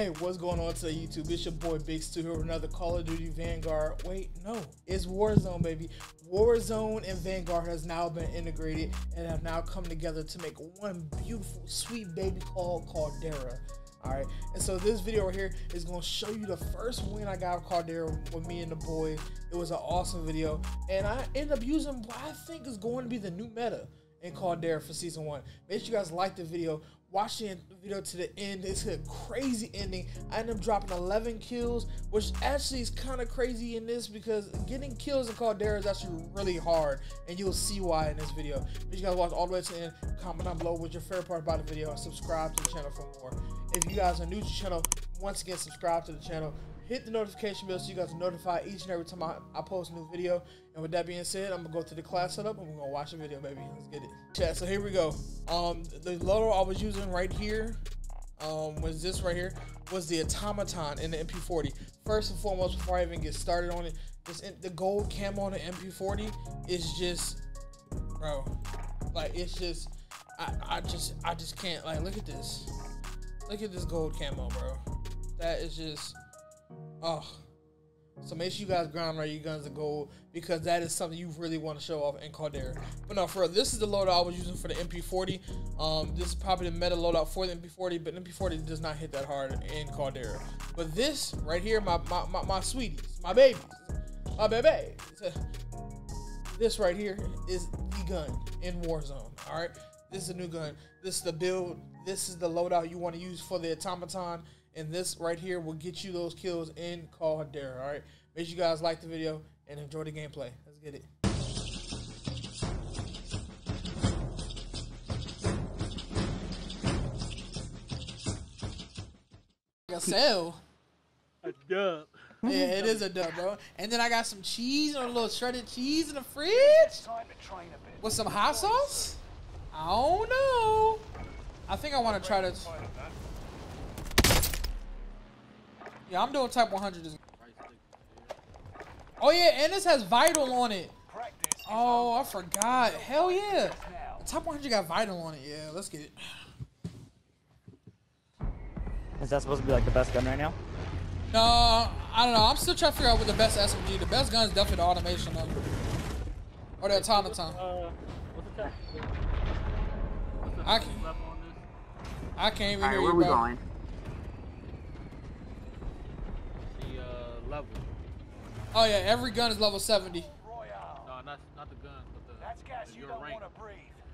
Hey, what's going on today, YouTube? It's your boy Big Stu here with another Call of Duty Vanguard. Wait, no, it's Warzone, baby. Warzone and Vanguard has now been integrated and have now come together to make one beautiful, sweet baby called Caldera. Alright, and so this video right here is going to show you the first win I got with Caldera with me and the boys. It was an awesome video, and I ended up using what I think is going to be the new meta in Caldera for season one. Make sure you guys like the video watch the video to the end. It's a crazy ending. I end up dropping 11 kills, which actually is kind of crazy in this because getting kills in Caldera is actually really hard, and you'll see why in this video. But you guys watch all the way to the end. Comment down below what your favorite part about the video, and subscribe to the channel for more. If you guys are new to the channel, once again, subscribe to the channel hit the notification bell so you guys are notified each and every time I, I post a new video. And with that being said, I'm gonna go to the class setup and we're gonna watch the video, baby. Let's get it. Chat, so here we go. Um, the loader I was using right here, um, was this right here, was the automaton in the MP40. First and foremost, before I even get started on it, this the gold camo on the MP40 is just, bro, like it's just, I, I just, I just can't, like, look at this. Look at this gold camo, bro. That is just Oh. So make sure you guys ground right your guns to gold because that is something you really want to show off in Caldera. But no, for this is the loadout I was using for the MP40. Um, this is probably the meta loadout for the MP40, but MP40 does not hit that hard in Caldera. But this right here, my my, my, my sweeties, my babies, my baby. This right here is the gun in Warzone. All right, this is a new gun. This is the build. This is the loadout you want to use for the automaton and this right here will get you those kills in Caldera. All right, make sure you guys like the video and enjoy the gameplay. Let's get it. A sale. A dub. Yeah, it is a dub, bro. And then I got some cheese or a little shredded cheese in the fridge. With some hot sauce? I don't know. I think I want to try to. Yeah, I'm doing type 100. Oh yeah, and this has vital on it. Oh, I forgot. Hell yeah. The type 100 got vital on it. Yeah, let's get it. Is that supposed to be like the best gun right now? No, I don't know. I'm still trying to figure out what the best SMG. The best gun is definitely the automation of it. Or the automaton. Uh, I can. I can't even hear you, bro. Going? Level. Oh yeah, every gun is level 70. No, not, not the gun, but the, That's gas the, your rank.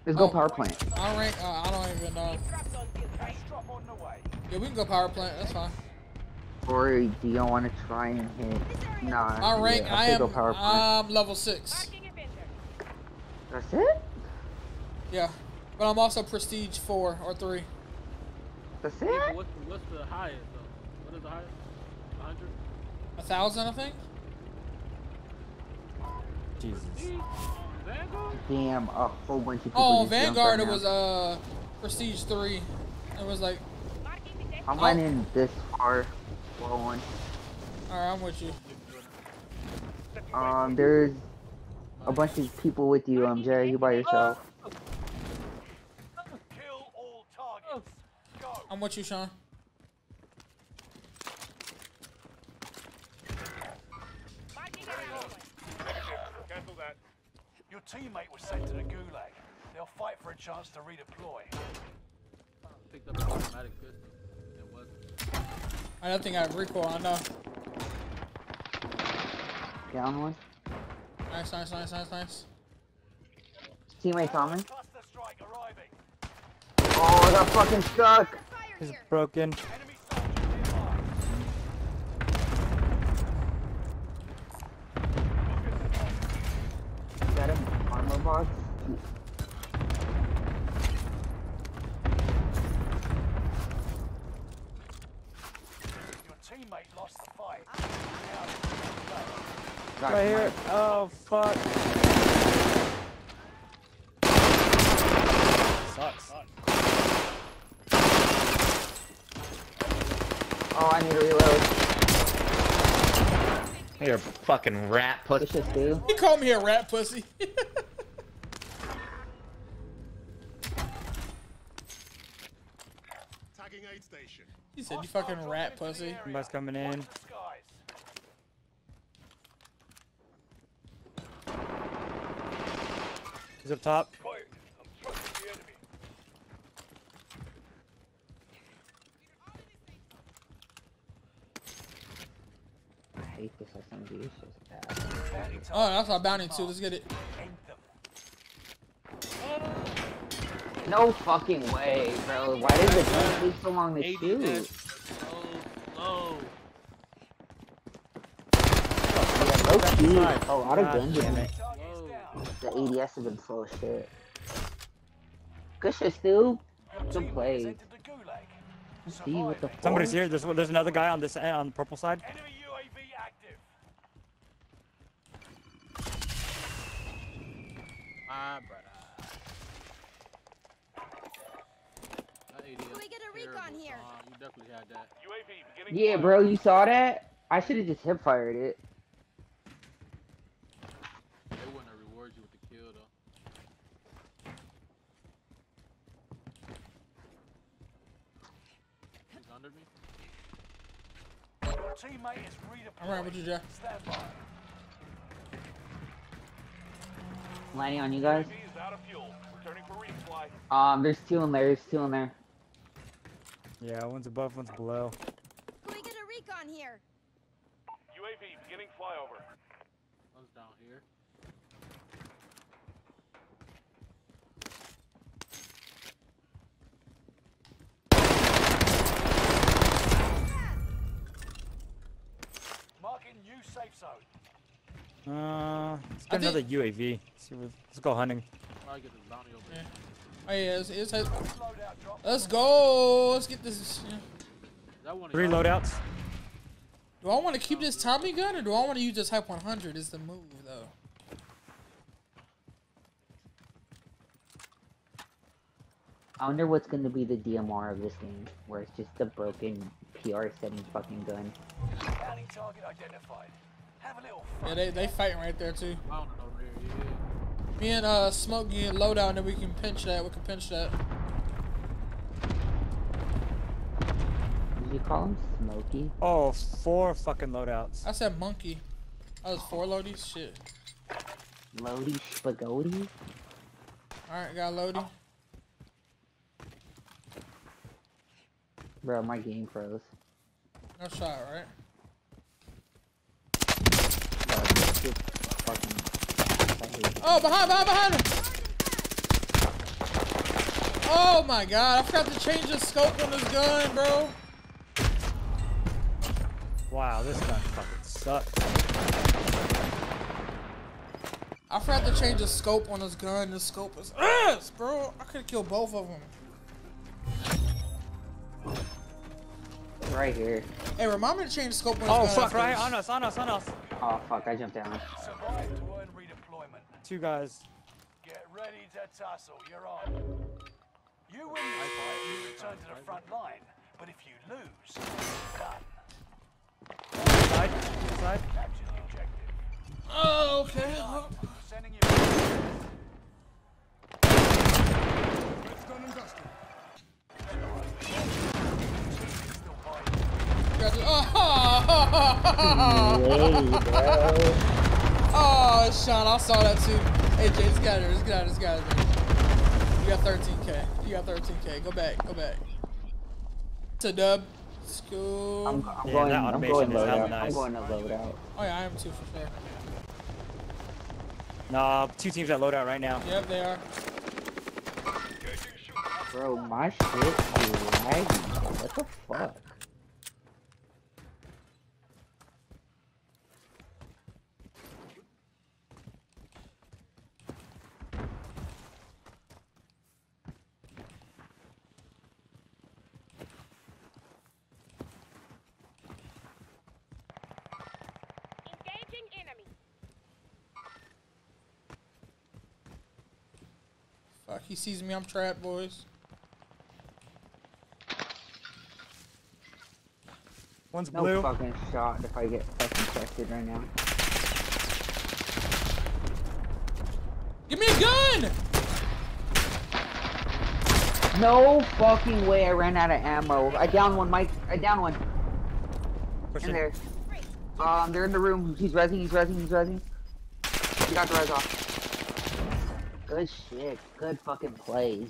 Let's go power plant. I rank, uh, I don't even know. Yeah, we can go power plant. That's fine. Or do you want to try and hit? Nah. My rank, yeah, I am. I'm level six. That's it. Yeah, but I'm also prestige four or three. That's it. What's, what's the highest though? What is the highest? 100. A thousand, I think. Jesus. Damn, a whole bunch of people. Oh, Vanguard, it was uh, Prestige three. It was like. I'm oh. in this far, for one. All right, I'm with you. Um, there's a bunch of people with you. Um, Jerry, you by yourself. I'm with you, Sean. Teammate was sent to the gulag. They'll fight for a chance to redeploy. Picked up an automatic pistol. It wasn't. I don't think I have recoil, I know. Down one. Nice, nice, nice, nice, nice. Teammates on me. Oh, I got fucking stuck. He's broken. Box. Your teammate lost the fight. Right here. Oh fuck. Sucks. Oh, I need to reload. You're a fucking rat pussy. He called me a rat pussy. He said, "You fucking rat pussy." Somebody's coming in. Watch the skies. He's up top. I'm trusting. I hate this SMG. It's just Oh, that's our bounty too. Let's get it. End them. No fucking way, bro. Why did the gun take so long to AD shoot? Oh, so slow. Yeah, low key. A lot of guns in it. Target is Whoa. down. The ADS has been full as shit. Good shit, Stu. Good play. has entered the gulag. See what the Survive. Somebody's here. There's there's another guy on this eh, on the purple side. Enemy UAV active. Ah, My brother. That AD Can we get a recon terrible. here? Uh, you definitely had that. UAV beginning Yeah, bro, you saw that? I should have just hip fired it. They wouldn't have reward you with the kill though. He's under me. Your teammate is redeployed. I'm right with you, Jack. Stand by. Landing on you guys. UAV is out of fuel. Returning for resupply. Um, there's two in there. There's two in there. Yeah, one's above, one's below. Can we get a recon here? UAV beginning flyover. I was down here. Marking new safe zone. Uh, let's I get another think- UAV. See what, let's go hunting. I get this bounty over Yeah. here. Oh yeah, it's, it's, it's- let's go. Let's get this. yeah. That one Three y'all? loadouts. Do I want to keep this Tommy gun or do I want to use this Type 100? Is the move though. I wonder what's gonna be the DMR of this game, where it's just a broken PR setting fucking gun. Target identified. Have a little. Yeah, they they fighting right there too. I don't know where he is. Me and uh Smoke getting low down, then we can pinch that. We can pinch that. Did you call him Smokey? Oh, four fucking loadouts. I said monkey. I was four loadies. Shit. Loady Spaghetti? All right, got loading. Bro, my game froze. No shot, right? Bro, this shit fucking. I hate it. Oh, behind, behind, behind him! Oh my god, I forgot to change the scope on this gun, bro. Wow, this gun fucking sucks. I forgot to change the scope on this gun. The scope is ass, bro. I could have killed both of them. Right here. Hey, remind me to change the scope on this Oh gun. fuck! Right on us, on us, on us. Oh fuck, I jumped down. Two guys. Get ready to tussle. You're on. You win this fight, you return to the front line. But if you lose, done. Side, side. Capture the objective. Oh, okay. Oh. Sending you. Still fighting. Got this. Oh, Yay, bro. Oh, Sean, I saw that too. Hey, Jay, this guy there. This guy, this guy there. You got 13k. You got 13k. Go back. Go back. To dub. School. I'm, I'm Yeah, going. that I'm going is load hella out. I'm going to load out. Oh yeah, I am too for sure. Nah, two teams at loadout right now. Yep, they are. Bro, my shit is lagging. What the fuck? He sees me. I'm trapped, boys. One's No blue. fucking shot if I get fucking tested right now. Give me a gun! No fucking way I ran out of ammo. I down one, Mike. I down one. Pushing. In there. Um, they're in the room. He's resing, he's resing, he's resing. He got the res off. Good shit. Good fucking plays.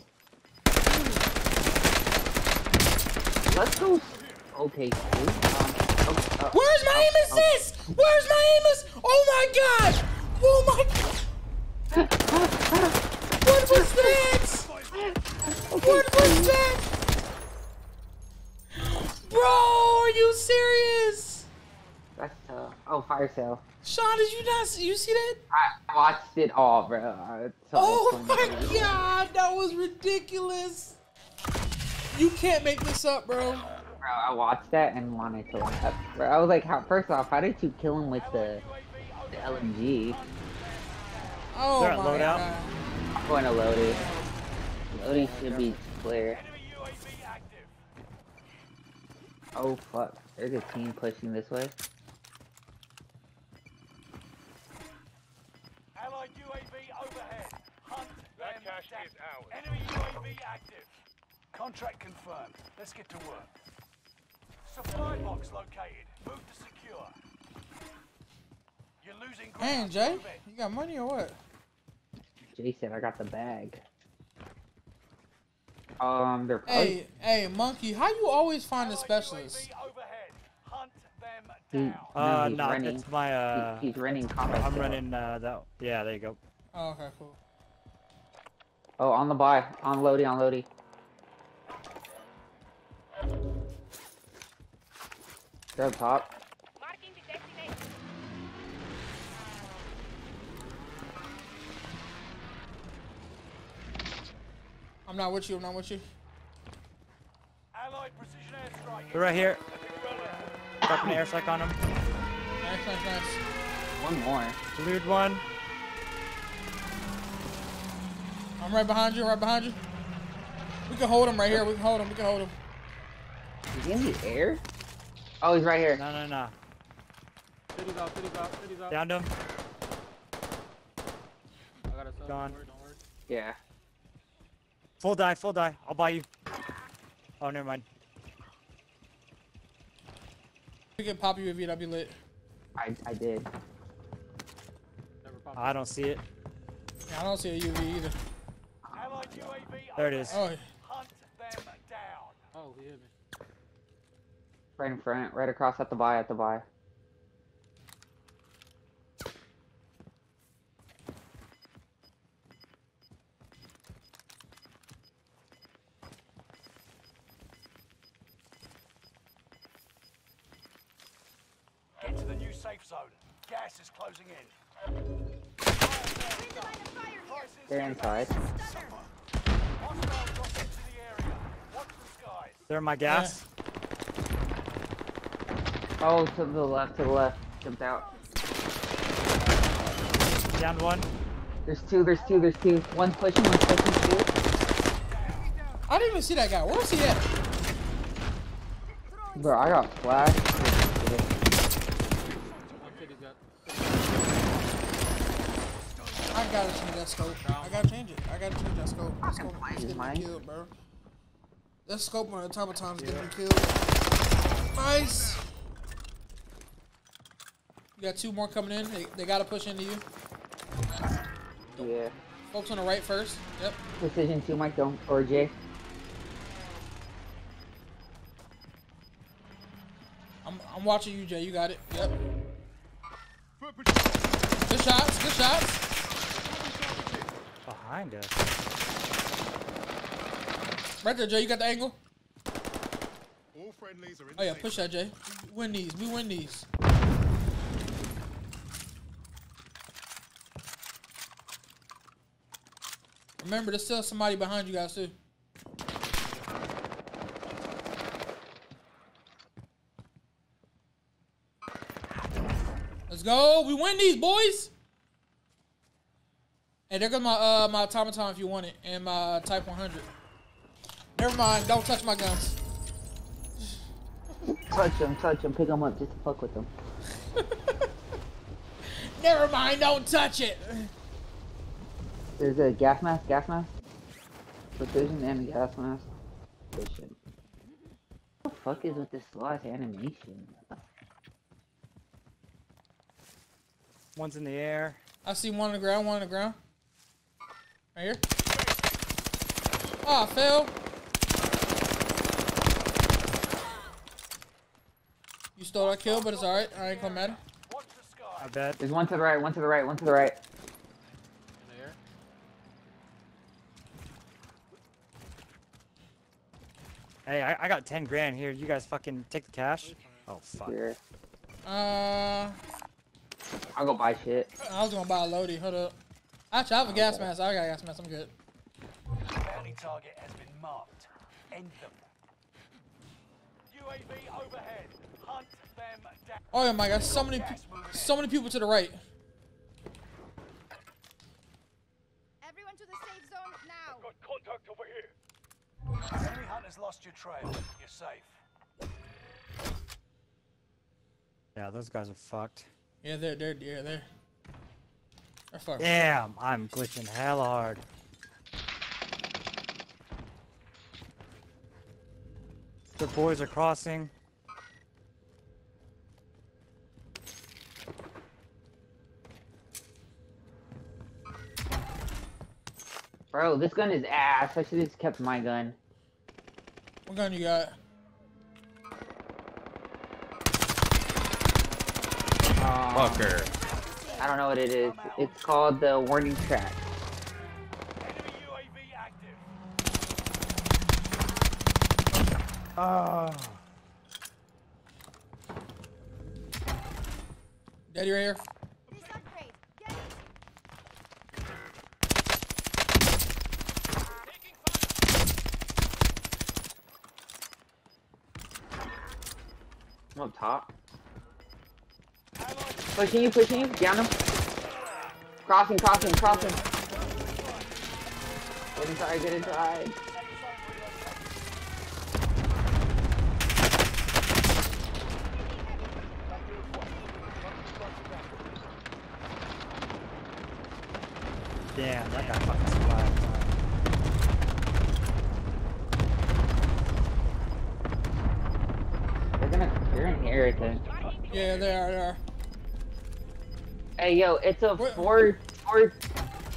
Let's go. Okay, cool. Um, oh, uh, Where's my aim assist? Where's my aim assist? Oh my gosh! Oh my god! What was that? What was that? Bro, are you serious? That's uh, oh, fire sale. Sean, did you not see, you see that? I watched it all, bro. It's Oh funny. my god, that was ridiculous. You can't make this up, bro. Bro, I watched that and wanted to laugh. Bro, I was like, how, first off, how did you kill him with the, the LMG? Oh They're at my loadout. god. I'm going to loadie. loadie should be clear. Enemy UAV active. Oh fuck, there's a team pushing this way. Allied UAV overhead. Hunt them down. Enemy UAV active. Contract confirmed. Let's get to work. Supply box located. Move to secure. You're losing ground. Hey, Jay, you got money or what? Jay said I got the bag. Um, they're Hey, hey, monkey, how you always find the Allied specialists? Hunt them he, down. Uh, no, he's running. it's my, uh, He- he's running combat. I'm sale. running, uh, that, yeah, there you go. Oh, okay, cool. Oh, on the buy, on loadie, on loadie. They're up top. Marking the destination. I'm not with you. I'm not with you. Allied precision airstrike. They're right here. Dropping an airstrike on them. Nice, nice, nice. One more. Blued one. I'm right behind you. Right behind you. We can hold him right here. We can hold him. We can hold him. He's in the air? Oh, he's right here. No, no, no. City's out, city's out, city's out. Downed him. I got a sub. Gone. Don't worry, don't worry. Yeah. Full die, full die. I'll buy you. Oh, never mind. We can pop you if you. That'd be lit. I, I did. Never. I don't see it. Yeah, I don't see a UV either. Allied UAV There it is. Oh, Hunt them down. Oh, he hit me. Right in front, right across at the buy, at the buy. Get to the new safe zone. Gas is closing in. Line of fire here. They're inside. Stunner. Hostiles dropping into the area. Watch the skies. They're my gas. Oh, to the left, to the left. Jumped out. Down one. There's two, there's two, there's two. One pushing, one pushing two. I didn't even see that guy. Where was he at? Bro, I got flashed. One city's got. I gotta change that scope. I gotta change it. I gotta change that scope. That scope is getting me mine. killed, bro. That scope on the top of times getting me killed. Nice. You got two more coming in. They, they gotta push into you. Yeah. Folks on the right first. Yep. Precision two, Mike, don't, or Jay. I'm, I'm watching you, Jay. You got it. Yep. Good shots. Good shots. Behind us. Right there, Jay. You got the angle. All friendlies are in Oh yeah, push that, Jay. Win these. We win these. Remember, there's still somebody behind you guys too. Let's go. We win these, boys. Hey, there goes my uh my automaton if you want it, and my Type 100. Never mind. Don't touch my guns. Touch them, touch them, pick them up just to fuck with them. Never mind. Don't touch it. There's a gas mask, gas mask. Precision and a gas mask. Good shit. What the fuck is with this slow ass animation? One's in the air. I see one on the ground, one on the ground. Right here. Oh, I fell. You stole that kill, but it's alright. I ain't gonna matter. Watch the sky. I bet. There's one to the right, one to the right, one to the right. In the air. Hey, I, I got 10 grand here. You guys fucking take the cash? Oh, fuck. Here. Uh, I'll go buy shit. I was gonna buy a loadie. Hold up. Actually, I have a gas mask. I got a gas mask. I'm good. Bounty target has been marked. End them. UAV overhead. Hunt them down. Oh yeah, my God! So many, pe- so many people to the right. Everyone to the safe zone now. Got contact over here. Enemy hunters lost your trail. You're safe. Yeah, those guys are fucked. Yeah, they're, they're, yeah, they're. They're fucked. Damn, I'm glitching hell hard. The boys are crossing. Bro, this gun is ass. I should have just kept my gun. What gun you got? Um, Fucker. I don't know what it is. It's called the warning track. Enemy UAV active. Oh. Daddy right here. This upgrade. Get it. I'm up top. Pushing you, pushing you. Down him. Crossing, crossing, crossing. Get inside, get inside. Damn, that guy fucking survived. They're gonna, they're in here, I think. Yeah, they are. They are. Hey, yo, it's a What? four, four,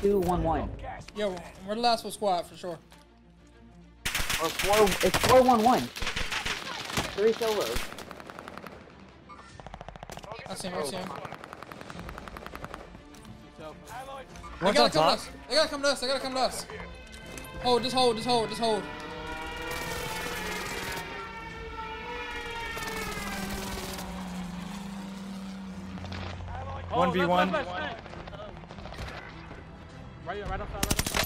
two, one, one, Yeah, we're the last one squad for sure. or four. It's four, one, one. Three solos. I see him. I see him. They gotta come to us. They gotta come to us. They gotta come to us. Hold, just hold, just hold, just hold. Oh, one v left, one. left, left, left. Right, right outside, right outside.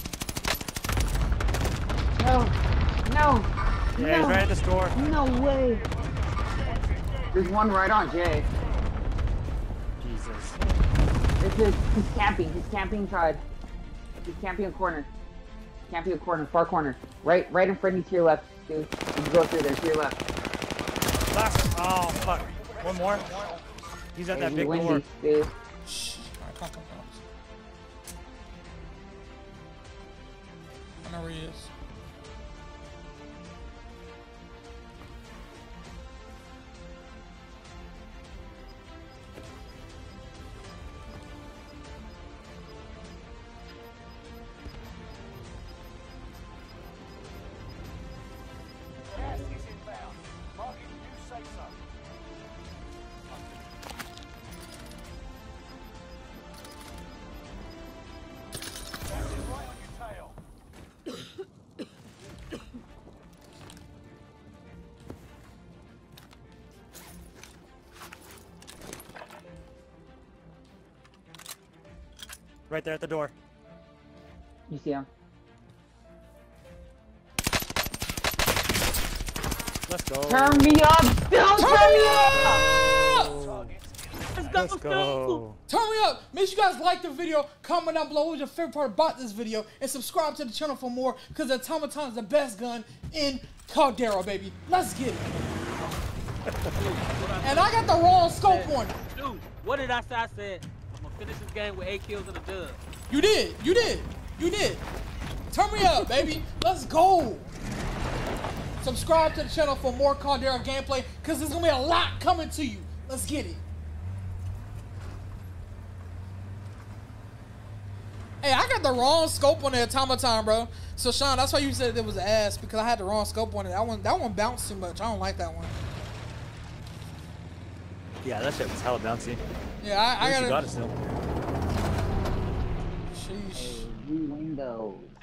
No, no, Yeah, he's no, right at the store. no way. There's one right on Jay. Jesus. This is he's camping. He's camping tried. He's camping a corner. Camping a corner, far corner. Right right in front of you to your left, dude. You can go through there to your left. Last. Oh, fuck. One more. He's at that big door. Shh. Alright, come, come, come. I know where he is. Right there at the door. You see him? Let's go. Turn me up! Don't turn me up! Let's go. Turn me up! Make sure you guys like the video, comment down below what was your favorite part about this video, and subscribe to the channel for more, because the Automaton is the best gun in Caldera, baby. Let's get it. and I got the wrong scope on it. Dude, what did I say? I said, I'm gonna finish this game with eight kills and a dub. You did. You did. You did. Turn me up, baby. Let's go. Subscribe to the channel for more Caldera gameplay, because there's gonna be a lot coming to you. Let's get it. Hey, I got the wrong scope on the automaton, bro. So Sean, that's why you said it was ass because I had the wrong scope on it. That one, that one bounced too much. I don't like that one. Yeah, that shit was hella bouncy. Yeah, I, I At least you gotta. got it still. Sheesh. New windows.